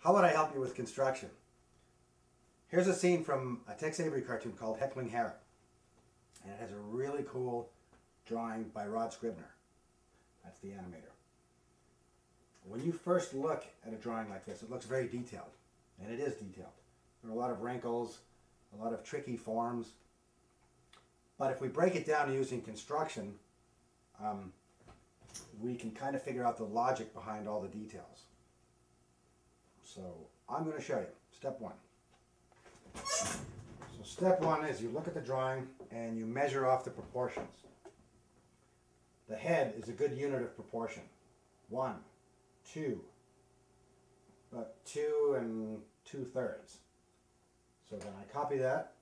How would I help you with construction? Here's a scene from a Tex Avery cartoon called Heckling Hare. And it has a really cool drawing by Rod Scribner. That's the animator. When you first look at a drawing like this, it looks very detailed. And it is detailed. There are a lot of wrinkles, a lot of tricky forms. But if we break it down using construction, um, we can kind of figure out the logic behind all the details. So I'm going to show you. Step one. So step one is you look at the drawing and you measure off the proportions. The head is a good unit of proportion. One, two, but two and two thirds. So then I copy that.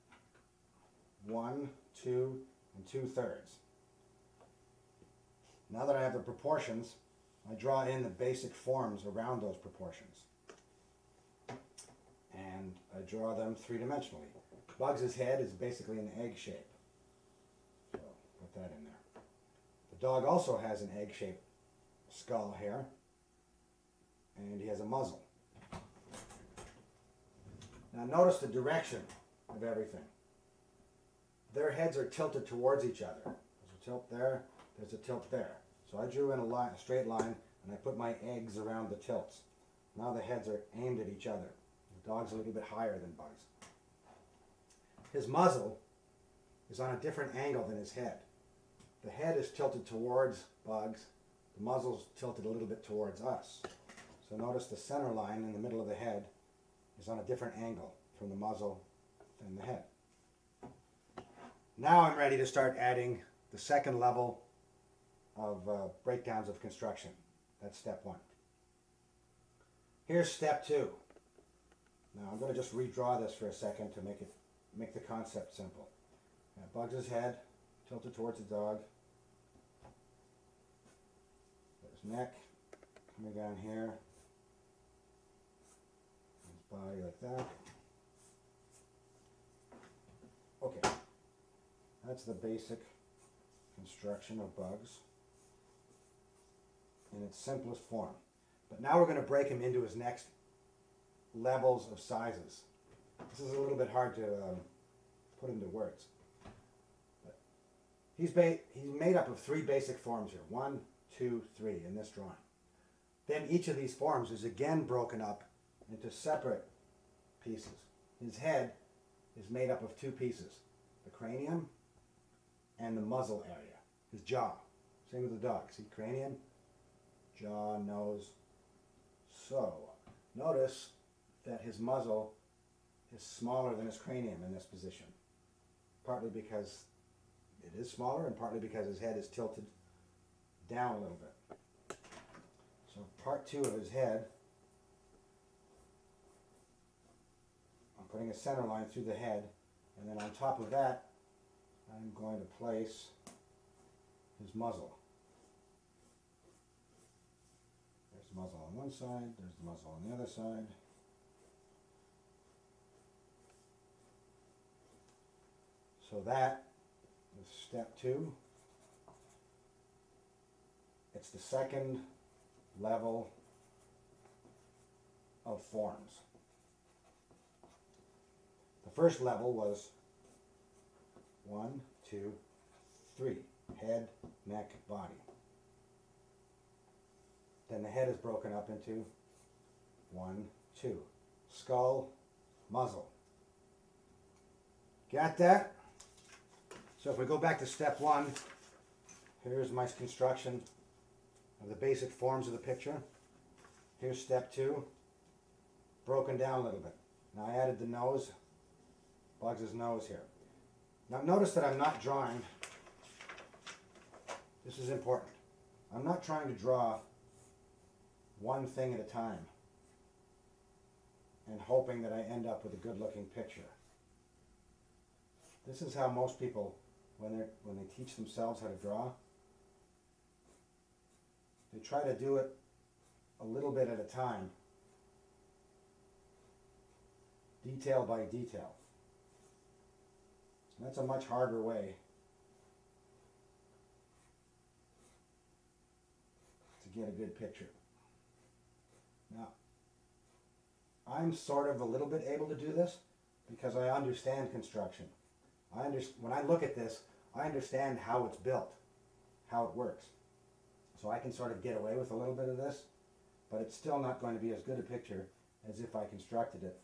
One, two, and two thirds. Now that I have the proportions, I draw in the basic forms around those proportions. And I draw them three-dimensionally. Bugs' head is basically an egg shape. So put that in there. The dog also has an egg-shaped skull here. And he has a muzzle. Now notice the direction of everything. Their heads are tilted towards each other. There's a tilt there, there's a tilt there. So I drew in a, line, a straight line and I put my eggs around the tilts. Now the heads are aimed at each other. Dog's a little bit higher than Bugs. His muzzle is on a different angle than his head. The head is tilted towards Bugs. The muzzle's tilted a little bit towards us. So notice the center line in the middle of the head is on a different angle from the muzzle and the head. Now I'm ready to start adding the second level of uh, breakdowns of construction. That's step one. Here's step two. Now I'm going to just redraw this for a second to make it make the concept simple. Now, Bugs' head tilted towards the dog. His neck coming down here. His body like that. Okay. That's the basic construction of bugs in its simplest form. But now we're going to break him into his next levels of sizes. This is a little bit hard to um, put into words. But he's, he's made up of three basic forms here. One, two, three in this drawing. Then each of these forms is again broken up into separate pieces. His head is made up of two pieces. The cranium and the muzzle area, his jaw. Same with the dog. See, cranium, jaw, nose. So, notice that his muzzle is smaller than his cranium in this position. Partly because it is smaller and partly because his head is tilted down a little bit. So part two of his head, I'm putting a center line through the head and then on top of that I'm going to place his muzzle. There's the muzzle on one side, there's the muzzle on the other side. So that is step two. It's the second level of forms. The first level was one, two, three. Head, neck, body. Then the head is broken up into one, two. Skull, muzzle. Got that? So if we go back to step one, here's my construction of the basic forms of the picture. Here's step two, broken down a little bit. Now I added the nose, Bugs' nose here. Now notice that I'm not drawing, this is important, I'm not trying to draw one thing at a time and hoping that I end up with a good looking picture. This is how most people, when, they when they teach themselves how to draw, they try to do it a little bit at a time, detail by detail. That's a much harder way to get a good picture. Now, I'm sort of a little bit able to do this because I understand construction. I under, when I look at this, I understand how it's built, how it works. So I can sort of get away with a little bit of this, but it's still not going to be as good a picture as if I constructed it.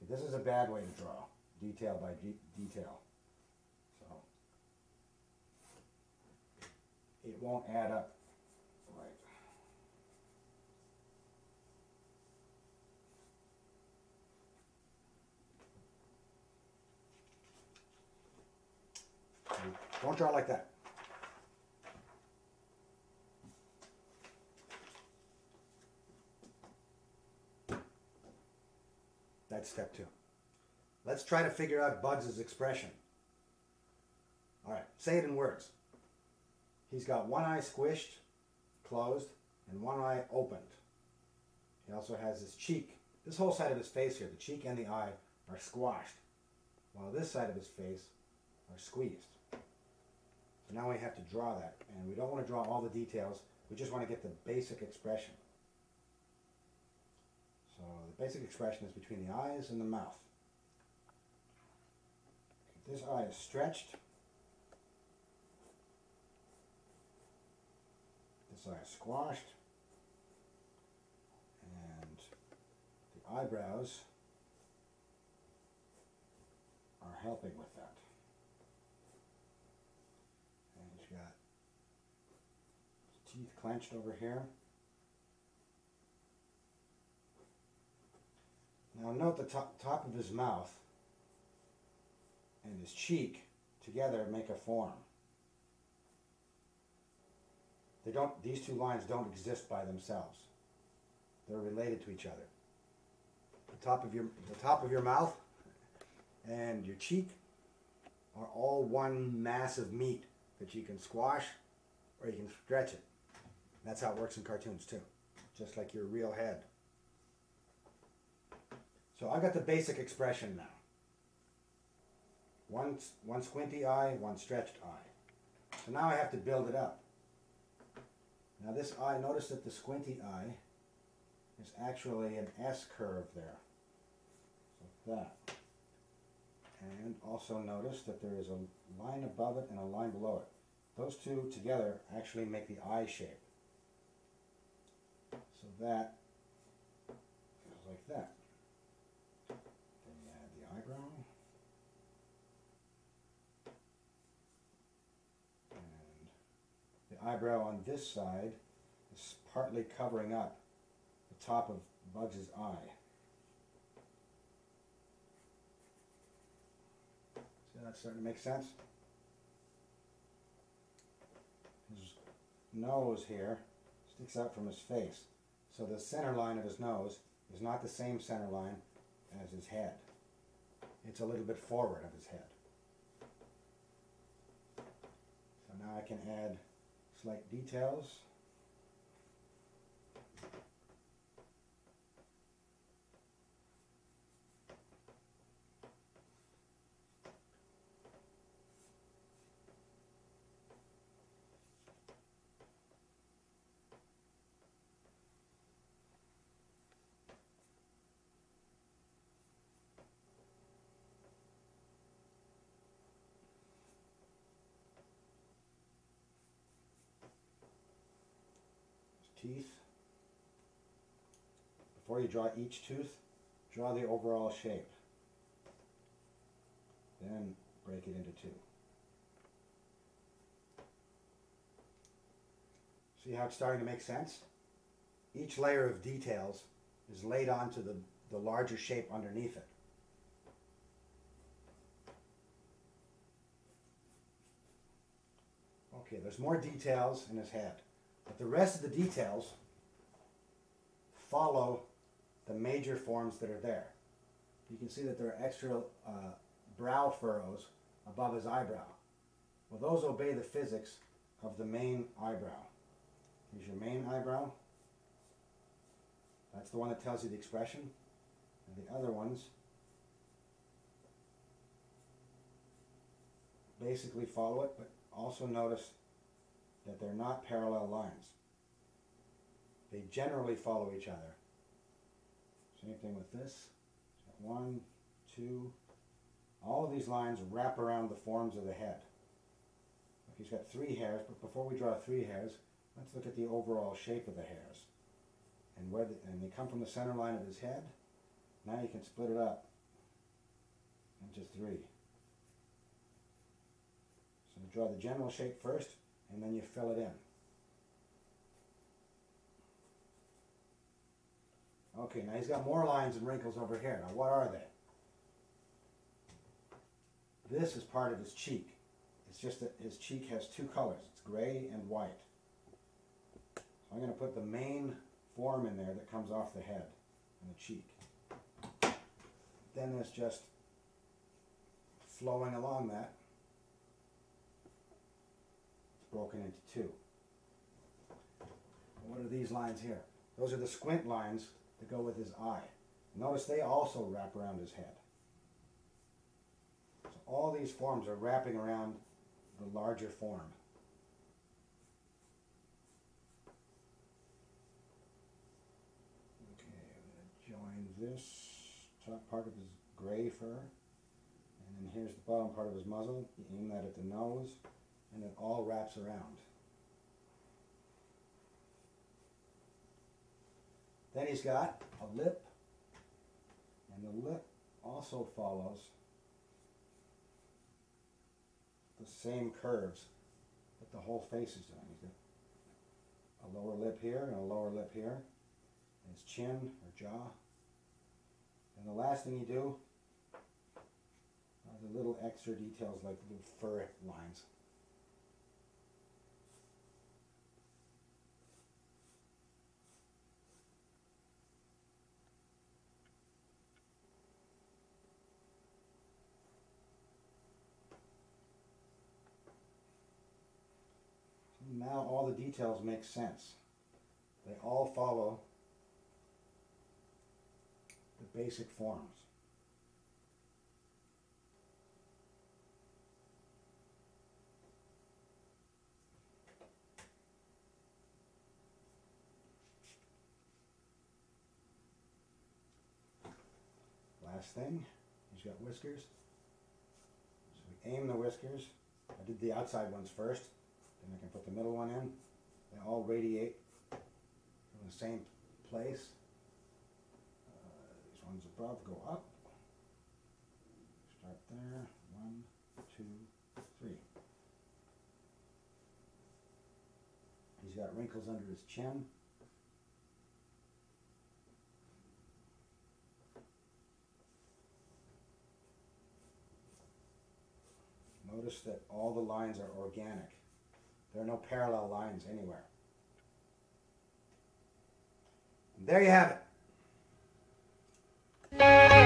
See, this is a bad way to draw, detail by detail. So it won't add up right. Don't draw like that. That's step two. Let's try to figure out Bugs' expression. All right, say it in words. He's got one eye squished, closed, and one eye opened. He also has his cheek. This whole side of his face here, the cheek and the eye, are squashed, while this side of his face are squeezed. Now we have to draw that, and we don't want to draw all the details. We just want to get the basic expression. So the basic expression is between the eyes and the mouth. This eye is stretched. This eye is squashed. And the eyebrows are helping with that. And he's got his teeth clenched over here. Now note the top, top of his mouth and his cheek together make a form. They don't, these two lines don't exist by themselves. They're related to each other. The top of your, the top of your mouth and your cheek are all one mass of meat that you can squash or you can stretch it. That's how it works in cartoons too, just like your real head. So I've got the basic expression now. One, one squinty eye, one stretched eye. So now I have to build it up. Now this eye, notice that the squinty eye is actually an S curve there. So that. And also notice that there is a line above it and a line below it. Those two together actually make the eye shape. So that goes like that. Then you add the eyebrow. And the eyebrow on this side is partly covering up the top of Bugs's eye. See that's starting to make sense? His nose here sticks out from his face. So the center line of his nose is not the same center line as his head. It's a little bit forward of his head. So now I can add slight details. Teeth. Before you draw each tooth, draw the overall shape. Then break it into two. See how it's starting to make sense? Each layer of details is laid onto the, the larger shape underneath it. Okay, there's more details in his head. But the rest of the details follow the major forms that are there. You can see that there are extra uh, brow furrows above his eyebrow. Well, those obey the physics of the main eyebrow. Here's your main eyebrow. That's the one that tells you the expression. And the other ones basically follow it, but also notice that they're not parallel lines. They generally follow each other, Same thing with this. One, two. All of these lines wrap around the forms of the head. He's got three hairs, but before we draw three hairs, let's look at the overall shape of the hairs. And where the, and they come from the center line of his head. Now you can split it up into three. So draw the general shape first, and then you fill it in. Okay, now he's got more lines and wrinkles over here. Now what are they? This is part of his cheek. It's just that his cheek has two colors. It's gray and white. So I'm going to put the main form in there that comes off the head and the cheek. Then there's just flowing along that. Broken into two. What are these lines here? Those are the squint lines that go with his eye. Notice they also wrap around his head. So all these forms are wrapping around the larger form. Okay, I'm going to join this top part of his gray fur, and then here's the bottom part of his muzzle. You aim that at the nose, and it all wraps around. Then he's got a lip, and the lip also follows the same curves that the whole face is doing. He's got a lower lip here and a lower lip here, and his chin or jaw. And the last thing you do are the little extra details like little fur lines. now all the details make sense. They all follow the basic forms. Last thing, he's got whiskers. So we aim the whiskers. I did the outside ones first. Then I can put the middle one in. They all radiate from the same place. Uh, these ones above go up. Start there. One, two, three. He's got wrinkles under his chin. Notice that all the lines are organic. There are no parallel lines anywhere. And there you have it.